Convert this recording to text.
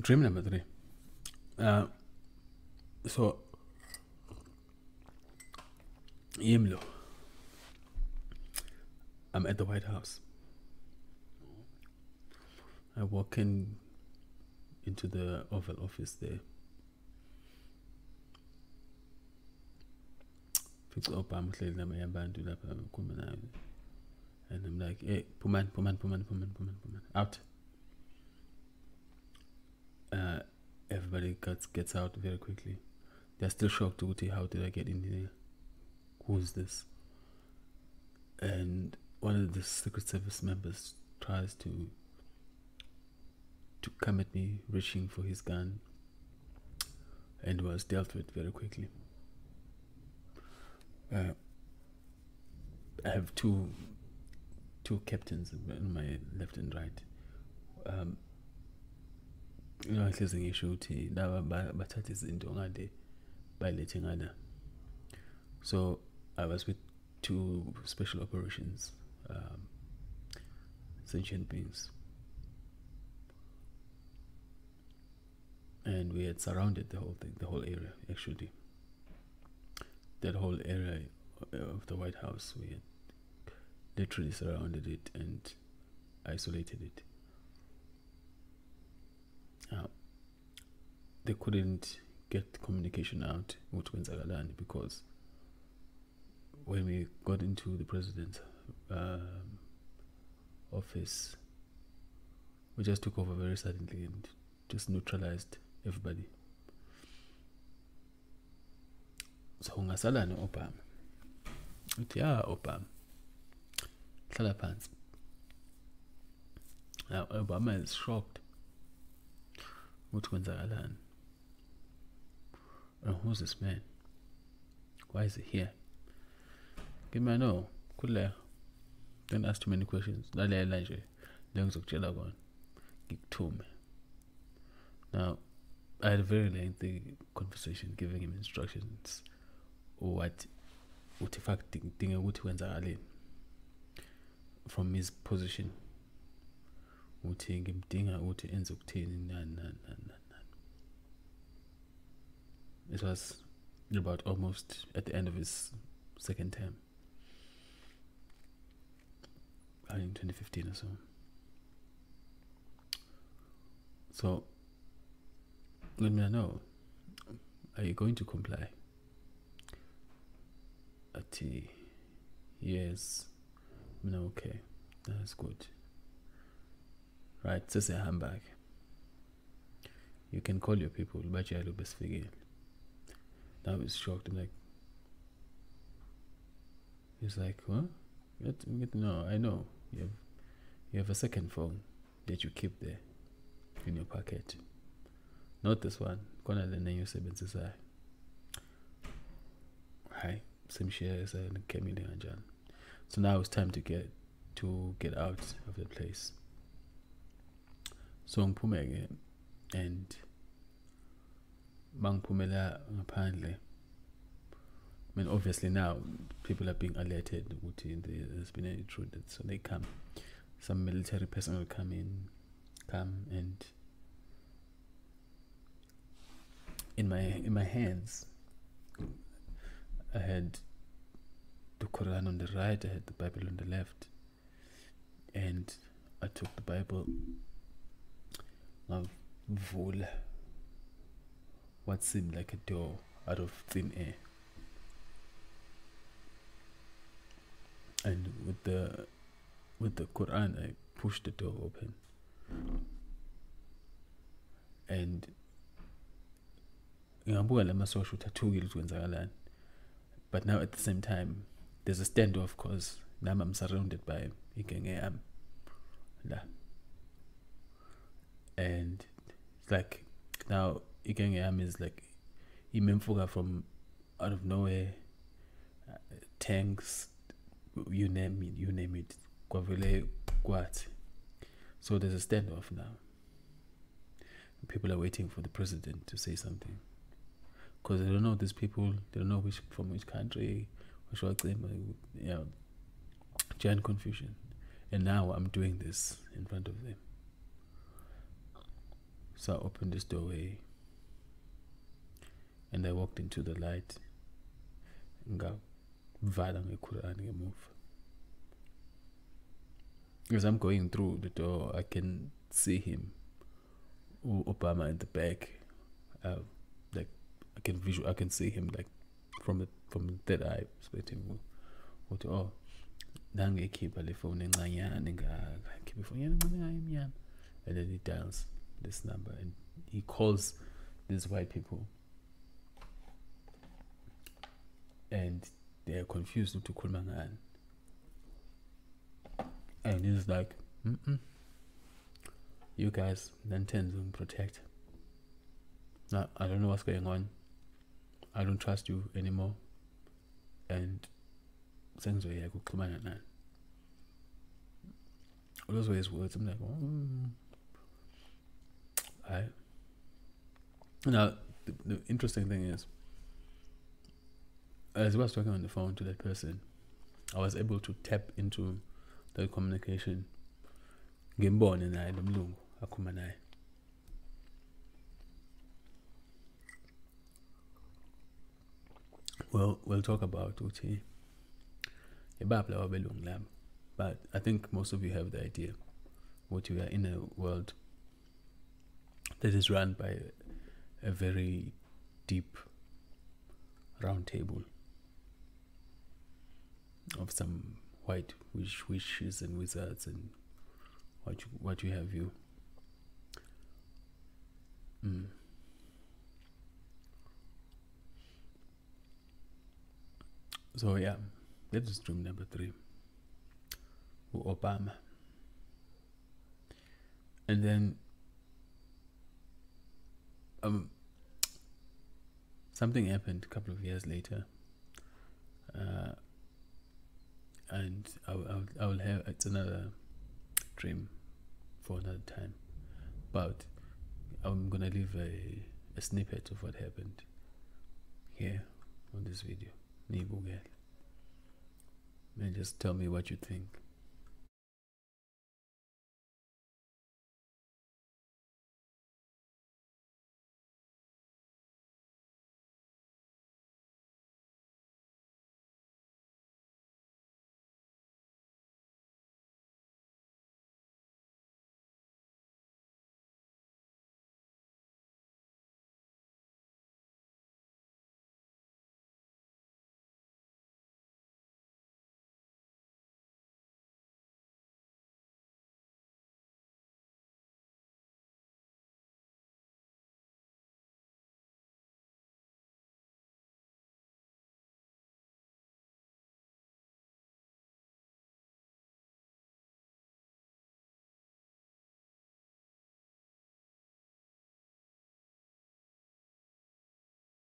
dream number three. Uh, so. I'm at the White House. I walk in into the Oval Office there. Lapha ukhuluma naye. And I'm like, hey, Puman, Puman, Puman, Puman, Puman, Puman, out. Uh, everybody gets gets out very quickly. They're still shocked how did I get in here? Who's this? And one of the Secret Service members tries to to come at me, reaching for his gun, and was dealt with very quickly. Uh, I have two two captains on my left and right. Um, ngihlezi ngisho ukuthi laba ba- bathatha izinto ngale bayilethe ngala so i was with two special operations um, sentient beings. And we had surrounded the whole thing the whole area actually. That whole area of the white house we had literally surrounded it and isolated it now, they couldn't get communication out which kwenzakalani because when we got into the president's um, office we just took over very suddenly and just neutralized everybody. So ungasalani obama. Uthi ya obama hlala phansi. Now obama is shocked kwenzakalani and who's this man? Why is he here? Give me a no khululeka don't ask too many questions. Lalela nje le ngizokutshela kona ngikuthume now i had a very lengthy conversation giving him instructions. What uthi fact dinge ukuthi kwenzakaleni from his position uthi ngimdinga ukuthi enze ukuthini nani nani nani nani it was about almost at the end of his second term. Uh, in 2015 or so. So let me know. Are you going to comply? Athi yes. Mina okay. That's good right? Sesiyahamba ke you can call your people batshele ubesifikile now he's shocked. I'm like he's like get- no i know. You have you have a second phone that you keep there in your pocket. Not this one. Khona lena engiyisebenzisayo hayi simshiye senikemile kanjani so now it's time to get to get out of the place so ngiphume ke and mangiphumela ngaphandle I mean, obviously now people are being alerted there's been an intruder, so they come. Some military personnel come in, come and in my in my hands, I had the Quran on the right, I had the Bible on the left, and I took the Bible ngavula what seemed like a door out of thin air. And with the with the Quran I pushed the door open. And. But now at the same time there's a standoff cause now I'm surrounded by igenge yami la. And like now igenge yami is like imemfuka from out of nowhere uh, tanks you name it you name it. Kwavele kwathi. So there's a standoff now. People are waiting for the president to say something. Because they don't know these people they don't know which from which country which wacimba, you know giant confusion. And now i'm doing this in front of them So I opened this doorway and I walked into the light. Ngavala ngeQuran ngemuva. As I'm going through the door, I can see him, Obama in the back. Uh, like I can visual, I can see him like from the from the third eye perspective. What oh, nangekhipha le phone encanyane ngakhipha ifoni encane emnyama and then he dials this number and he calls these white people. And they're confused to ukhuluma ngani. And he's like mm -mm. you guys then tend to protect. Now i don't know what's going on. I don't trust you anymore. And things sengizoyeka ukuxhumana nani. Those were his words. I'm like oh. I, now the, the interesting thing is as I was talking on the phone to that person i was able to tap into that communication. Ngimbone naye lo mlungu akhuluma naye. Well we'll talk about labo but i think most of you have the idea what you are in a world that is run by a very deep round table of some white wish witches and wizards and what you, what you have you. Mm. So yeah, that is dream number three. Obama. And then um, something happened a couple of years later. Uh, and I, I, I will have it's another dream for another time. But I'm gonna leave a, a snippet of what happened here on this video. And just tell me what you think.